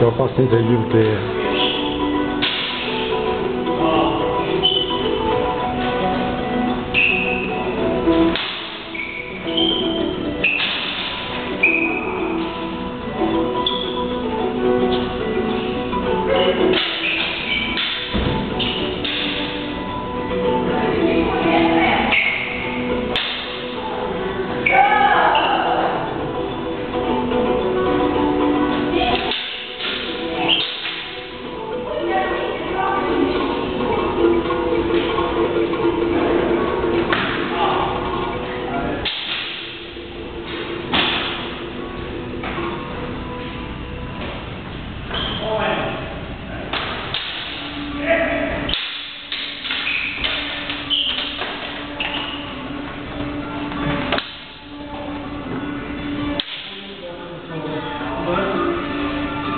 Eu passei de livro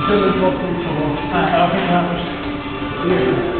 Village Rock I. Yeah.